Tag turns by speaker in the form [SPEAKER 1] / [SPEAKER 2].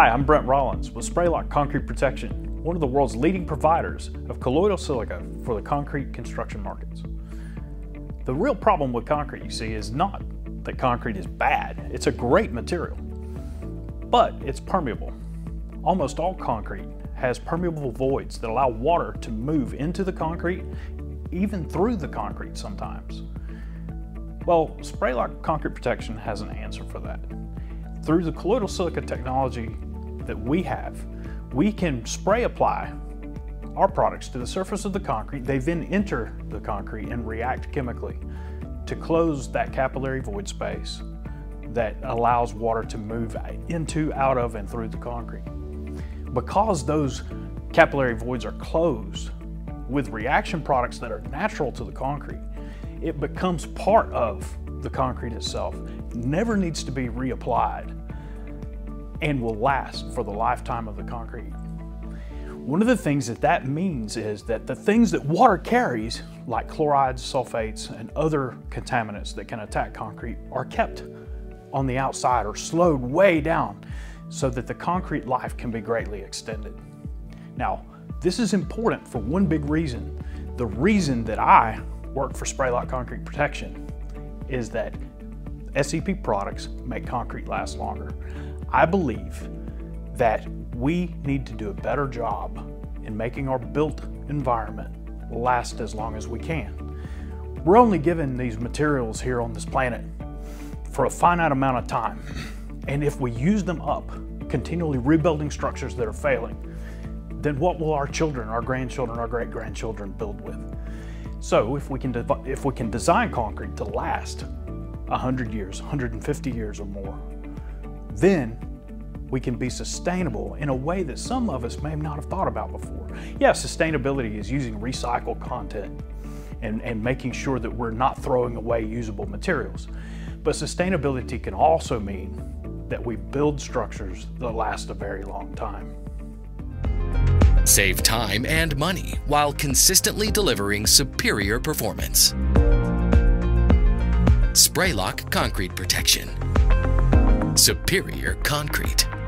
[SPEAKER 1] Hi, I'm Brent Rollins with Spray-Lock Concrete Protection, one of the world's leading providers of colloidal silica for the concrete construction markets. The real problem with concrete, you see, is not that concrete is bad. It's a great material, but it's permeable. Almost all concrete has permeable voids that allow water to move into the concrete, even through the concrete sometimes. Well, Spray-Lock Concrete Protection has an answer for that. Through the colloidal silica technology that we have, we can spray apply our products to the surface of the concrete. They then enter the concrete and react chemically to close that capillary void space that allows water to move into, out of, and through the concrete. Because those capillary voids are closed with reaction products that are natural to the concrete, it becomes part of the concrete itself, never needs to be reapplied, and will last for the lifetime of the concrete. One of the things that that means is that the things that water carries, like chlorides, sulfates, and other contaminants that can attack concrete, are kept on the outside or slowed way down so that the concrete life can be greatly extended. Now, this is important for one big reason. The reason that I work for Spray-Lock Concrete Protection is that SCP products make concrete last longer. I believe that we need to do a better job in making our built environment last as long as we can. We're only given these materials here on this planet for a finite amount of time. And if we use them up, continually rebuilding structures that are failing, then what will our children, our grandchildren, our great grandchildren build with? So if we can, if we can design concrete to last 100 years, 150 years or more, then we can be sustainable in a way that some of us may not have thought about before. Yeah, sustainability is using recycled content and, and making sure that we're not throwing away usable materials. But sustainability can also mean that we build structures that last a very long time.
[SPEAKER 2] Save time and money while consistently delivering superior performance. Spray-Lock Concrete Protection. Superior Concrete.